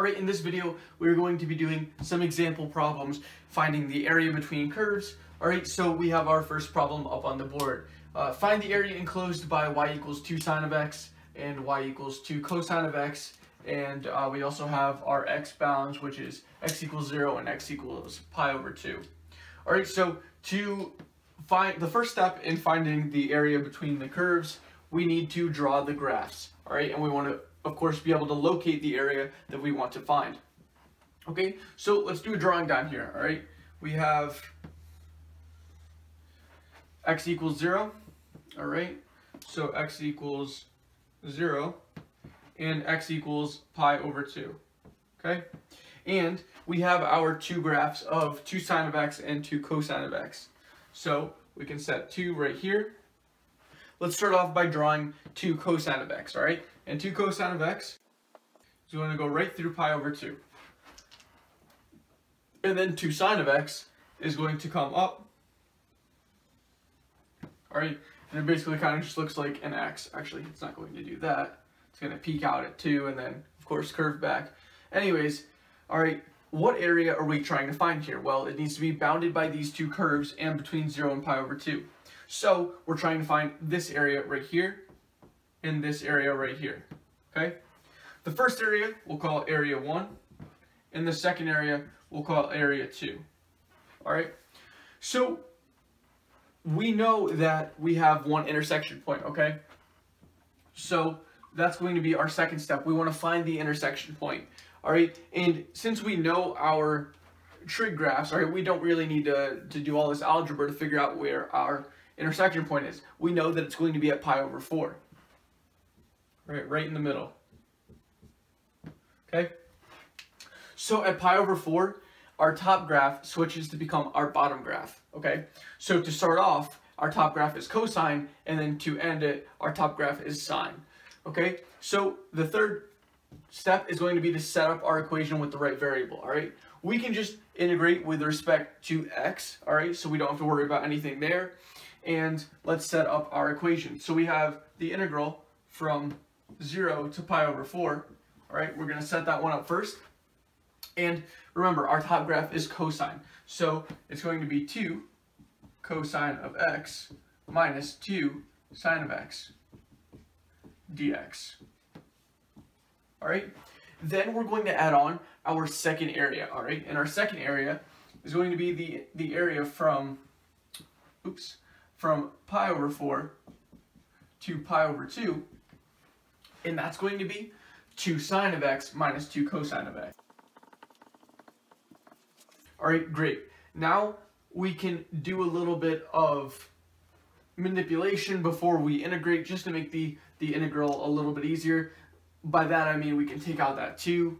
Alright, in this video, we're going to be doing some example problems, finding the area between curves. Alright, so we have our first problem up on the board. Uh, find the area enclosed by y equals 2 sine of x and y equals 2 cosine of x. And uh, we also have our x bounds, which is x equals 0 and x equals pi over 2. Alright, so to find the first step in finding the area between the curves, we need to draw the graphs. Alright, and we want to of course, be able to locate the area that we want to find. Okay, so let's do a drawing down here, all right? We have x equals 0, all right? So x equals 0, and x equals pi over 2, okay? And we have our two graphs of 2 sine of x and 2 cosine of x. So we can set 2 right here. Let's start off by drawing 2 cosine of x, all right? And 2 cosine of x is going to go right through pi over 2. And then 2 sine of x is going to come up. Alright, and it basically kind of just looks like an x. Actually, it's not going to do that. It's going to peak out at 2 and then, of course, curve back. Anyways, alright, what area are we trying to find here? Well, it needs to be bounded by these two curves and between 0 and pi over 2. So, we're trying to find this area right here in this area right here, okay? The first area we'll call area 1, and the second area we'll call area 2, all right? So we know that we have one intersection point, okay? So that's going to be our second step. We want to find the intersection point, all right? And since we know our trig graphs, all right, we don't really need to, to do all this algebra to figure out where our intersection point is. We know that it's going to be at pi over 4, right, right in the middle. Okay? So at pi over 4, our top graph switches to become our bottom graph, okay? So to start off, our top graph is cosine, and then to end it, our top graph is sine, okay? So the third step is going to be to set up our equation with the right variable, all right? We can just integrate with respect to x, all right? So we don't have to worry about anything there. And let's set up our equation. So we have the integral from 0 to pi over 4. All right, we're going to set that one up first. And remember, our top graph is cosine. So it's going to be 2 cosine of x minus 2 sine of x dx. All right, then we're going to add on our second area, all right? And our second area is going to be the, the area from, oops, from pi over 4 to pi over 2 and that's going to be 2 sine of x minus 2 cosine of x. Alright, great. Now we can do a little bit of manipulation before we integrate just to make the, the integral a little bit easier. By that I mean we can take out that 2.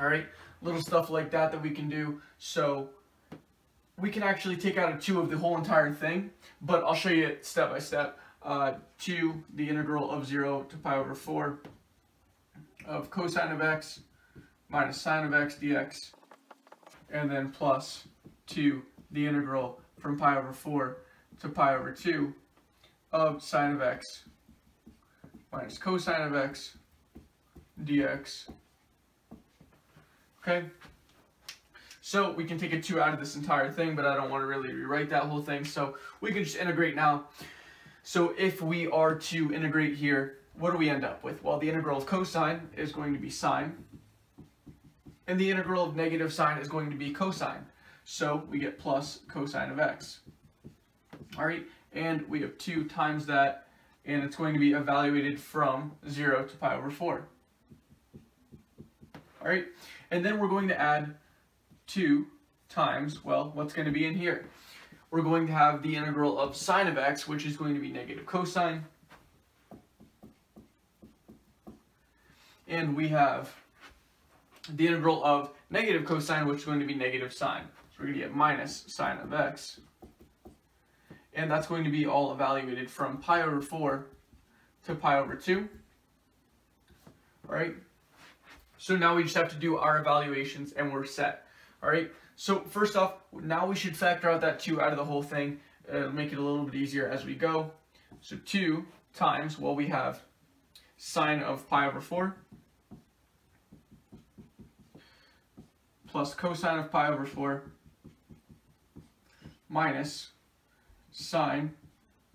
Alright, little stuff like that that we can do. So we can actually take out a 2 of the whole entire thing, but I'll show you it step by step uh, to the integral of 0 to pi over 4 of cosine of x minus sine of x dx, and then plus to the integral from pi over 4 to pi over 2 of sine of x minus cosine of x dx. Okay? So we can take a 2 out of this entire thing, but I don't want to really rewrite that whole thing, so we can just integrate now. So if we are to integrate here, what do we end up with? Well, the integral of cosine is going to be sine, and the integral of negative sine is going to be cosine. So we get plus cosine of x. All right, and we have 2 times that, and it's going to be evaluated from 0 to pi over 4. All right, and then we're going to add 2 times, well, what's going to be in here? We're going to have the integral of sine of x, which is going to be negative cosine. And we have the integral of negative cosine, which is going to be negative sine. So we're going to get minus sine of x. And that's going to be all evaluated from pi over 4 to pi over 2. All right? So now we just have to do our evaluations and we're set. All right? So first off, now we should factor out that 2 out of the whole thing. It'll make it a little bit easier as we go. So 2 times, well, we have sine of pi over 4 plus cosine of pi over 4 minus sine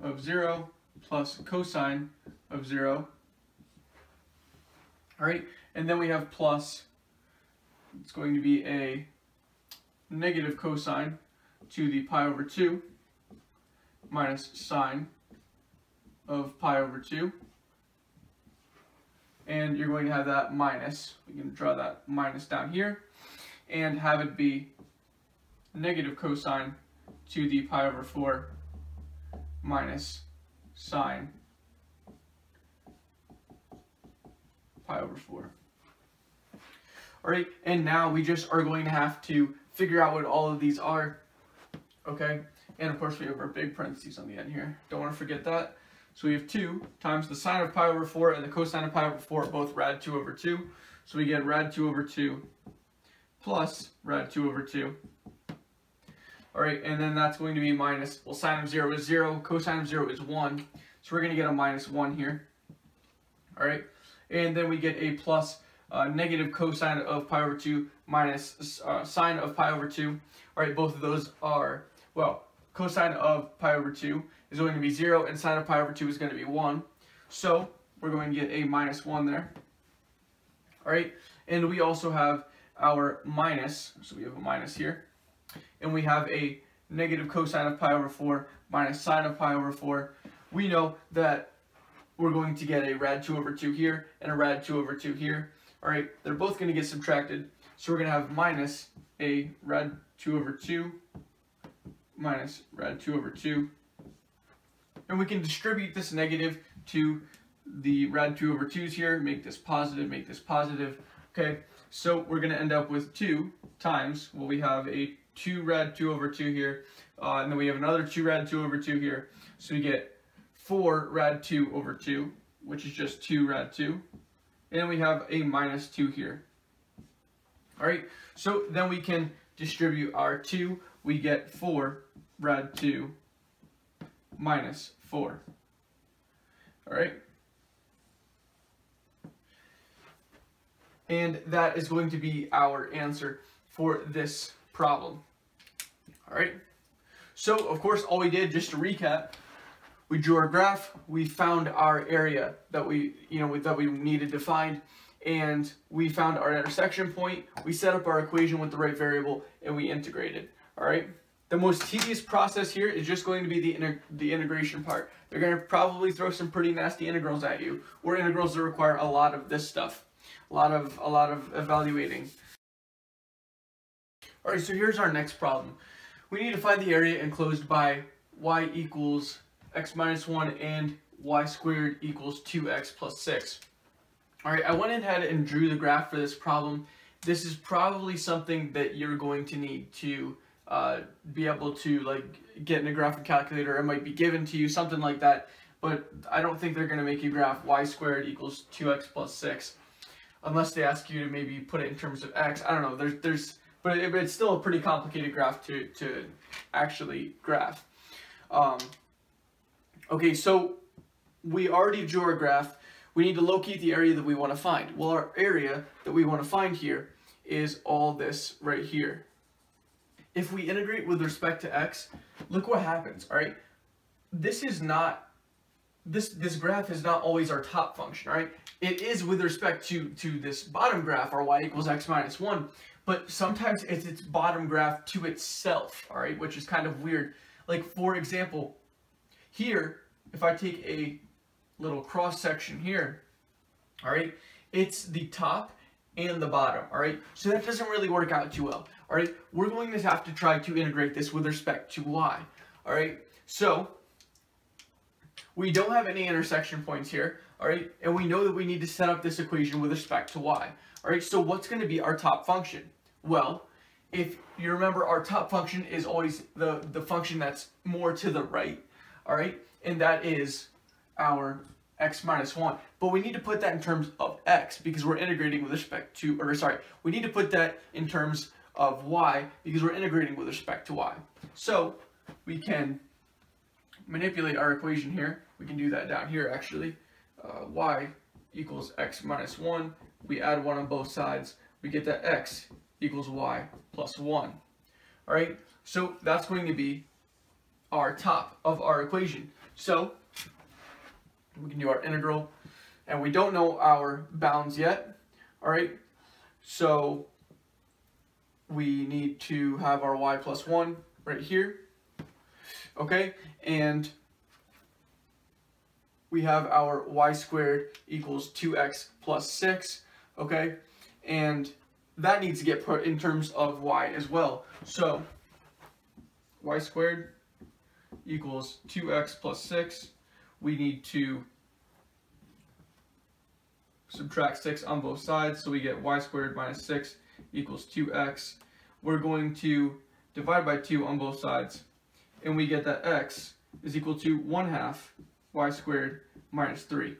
of 0 plus cosine of 0. All right, and then we have plus, it's going to be a negative cosine to the pi over 2 minus sine of pi over 2. And you're going to have that minus, we can draw that minus down here, and have it be negative cosine to the pi over 4 minus sine pi over 4. All right, and now we just are going to have to figure out what all of these are, okay? And of course we have our big parentheses on the end here. Don't want to forget that. So we have 2 times the sine of pi over 4 and the cosine of pi over 4 both rad 2 over 2. So we get rad 2 over 2 plus rad 2 over 2. All right, and then that's going to be minus, well, sine of 0 is 0, cosine of 0 is 1. So we're going to get a minus 1 here. All right, and then we get a plus uh, negative cosine of pi over 2 minus uh, sine of pi over 2. All right, both of those are, well, cosine of pi over 2 is going to be 0, and sine of pi over 2 is going to be 1. So we're going to get a minus 1 there. All right, and we also have our minus, so we have a minus here, and we have a negative cosine of pi over 4 minus sine of pi over 4. We know that we're going to get a rad 2 over 2 here and a rad 2 over 2 here. All right, they're both going to get subtracted, so we're going to have minus a rad 2 over 2 minus rad 2 over 2. And we can distribute this negative to the rad 2 over 2's here, make this positive, make this positive. Okay, so we're going to end up with 2 times, well, we have a 2 rad 2 over 2 here, uh, and then we have another 2 rad 2 over 2 here. So we get 4 rad 2 over 2, which is just 2 rad 2. And we have a minus 2 here. All right, so then we can distribute our 2. We get 4 rad 2 minus 4. All right. And that is going to be our answer for this problem. All right. So, of course, all we did, just to recap, we drew our graph, we found our area that we, you know, that we needed to find, and we found our intersection point, we set up our equation with the right variable, and we integrated, all right? The most tedious process here is just going to be the, the integration part. They're going to probably throw some pretty nasty integrals at you, or integrals that require a lot of this stuff, a lot of, a lot of evaluating. All right, so here's our next problem. We need to find the area enclosed by y equals x minus 1 and y squared equals 2x plus 6. Alright, I went ahead and drew the graph for this problem. This is probably something that you're going to need to uh, be able to like get in a graphic calculator. It might be given to you, something like that. But I don't think they're going to make you graph y squared equals 2x plus 6. Unless they ask you to maybe put it in terms of x. I don't know. There's, there's, but, it, but it's still a pretty complicated graph to, to actually graph. Um, Okay, so we already graph. We need to locate the area that we want to find. Well, our area that we want to find here is all this right here. If we integrate with respect to x, look what happens, all right? This is not, this, this graph is not always our top function, right? It is with respect to, to this bottom graph, our y equals x minus 1, but sometimes it's its bottom graph to itself, all right, which is kind of weird. Like, for example, here, if I take a little cross section here, all right, it's the top and the bottom, all right? So that doesn't really work out too well, all right? We're going to have to try to integrate this with respect to y, all right? So we don't have any intersection points here, all right? And we know that we need to set up this equation with respect to y, all right? So what's going to be our top function? Well, if you remember, our top function is always the, the function that's more to the right, all right? And that is our x minus 1. But we need to put that in terms of x because we're integrating with respect to, or sorry, we need to put that in terms of y because we're integrating with respect to y. So we can manipulate our equation here. We can do that down here actually. Uh, y equals x minus 1. We add 1 on both sides. We get that x equals y plus 1. All right, so that's going to be our top of our equation. So we can do our integral, and we don't know our bounds yet. All right, so we need to have our y plus 1 right here. Okay, and we have our y squared equals 2x plus 6, okay? And that needs to get put in terms of y as well. So, y squared equals 2x plus 6. We need to subtract 6 on both sides, so we get y squared minus 6 equals 2x. We're going to divide by 2 on both sides, and we get that x is equal to 1 half y squared minus 3.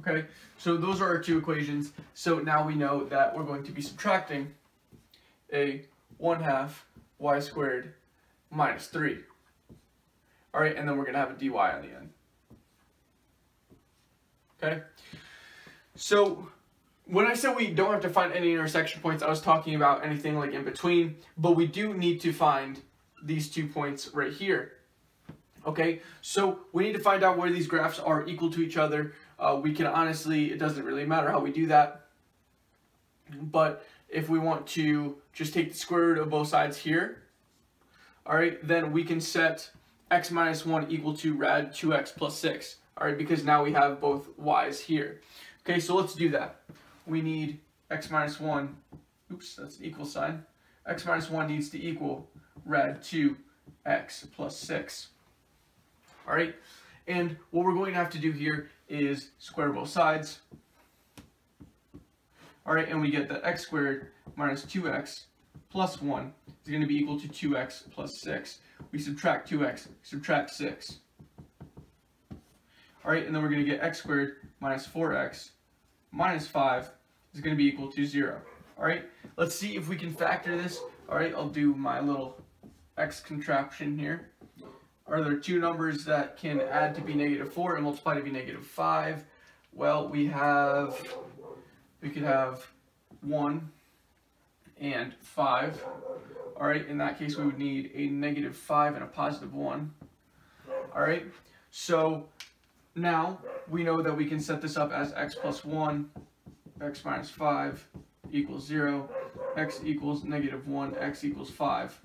Okay, so those are our two equations. So now we know that we're going to be subtracting a 1 half y squared minus 3. Alright, and then we're going to have a dy on the end. Okay, so when I said we don't have to find any intersection points, I was talking about anything like in between, but we do need to find these two points right here. Okay, so we need to find out where these graphs are equal to each other. Uh, we can honestly, it doesn't really matter how we do that. But if we want to just take the square root of both sides here, all right, then we can set x minus 1 equal to rad 2x plus 6, all right, because now we have both y's here. Okay, so let's do that. We need x minus 1, oops, that's an equal sign. x minus 1 needs to equal rad 2x plus 6. All right, and what we're going to have to do here is square both sides. All right, and we get that x squared minus 2x plus 1 is going to be equal to 2x plus 6. We subtract 2x, subtract 6. All right, and then we're going to get x squared minus 4x minus 5 is going to be equal to 0. All right, let's see if we can factor this. All right, I'll do my little x contraption here. Are there two numbers that can add to be negative 4 and multiply to be negative 5? Well, we have, we could have 1 and 5. All right, in that case, we would need a negative 5 and a positive 1. All right, so now we know that we can set this up as x plus 1, x minus 5 equals 0, x equals negative 1, x equals 5.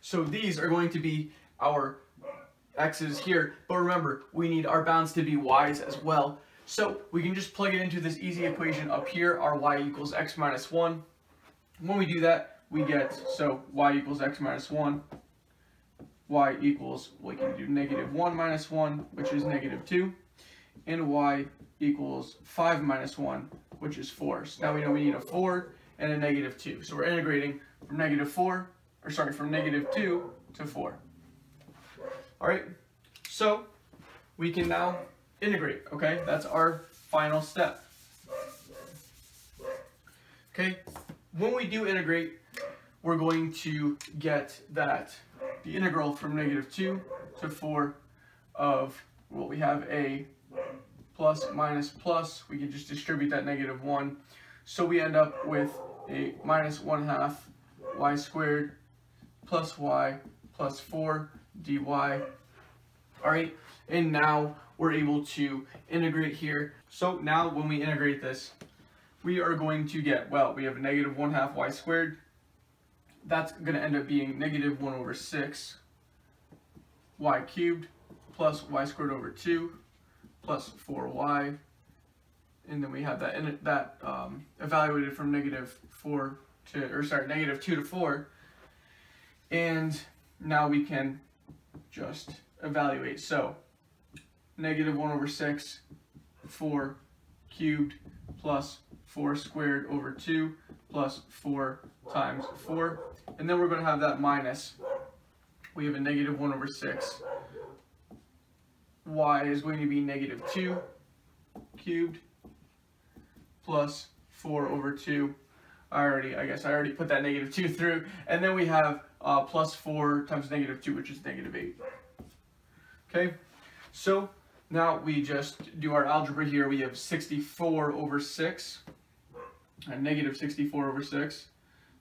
So these are going to be our x's here. But remember, we need our bounds to be y's as well. So we can just plug it into this easy equation up here, our y equals x minus 1. When we do that, we get, so y equals x minus 1, y equals, we can do negative 1 minus 1, which is negative 2, and y equals 5 minus 1, which is 4. So now we know we need a 4 and a negative 2. So we're integrating from negative 4, or sorry, from negative 2 to 4. All right, so we can now integrate, okay? That's our final step. Okay, when we do integrate, we're going to get that the integral from negative 2 to 4 of what we have a plus minus plus. We can just distribute that negative 1. So we end up with a minus 1 half y squared plus y plus 4 dy. All right, and now we're able to integrate here. So now when we integrate this, we are going to get, well, we have a negative 1 half y squared. That's going to end up being negative 1 over 6 y cubed plus y squared over 2 plus 4y. And then we have that in that um, evaluated from negative 4 to, or sorry, negative 2 to 4. And now we can just evaluate. So negative 1 over 6, 4 cubed plus 4 squared over 2 plus 4 times 4. And then we're going to have that minus. We have a negative 1 over 6. y is going to be negative 2 cubed plus 4 over 2. I already, I guess I already put that negative 2 through. And then we have uh, plus 4 times negative 2, which is negative 8. Okay, so now we just do our algebra here. We have 64 over 6 negative 64 over 6.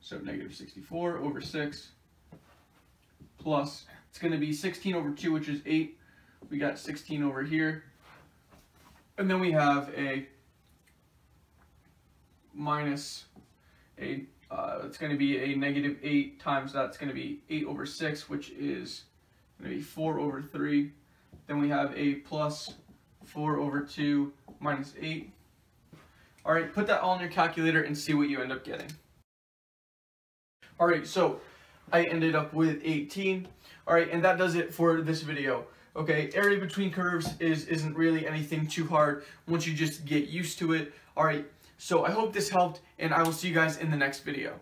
So negative 64 over 6 plus, it's going to be 16 over 2, which is 8. We got 16 over here. And then we have a minus a, uh, it's going to be a negative 8 times that's going to be 8 over 6, which is going to be 4 over 3. Then we have a plus 4 over 2 minus 8. All right, put that all in your calculator and see what you end up getting. All right, so I ended up with 18. All right, and that does it for this video. Okay, area between curves is, isn't really anything too hard once you just get used to it. All right, so I hope this helped, and I will see you guys in the next video.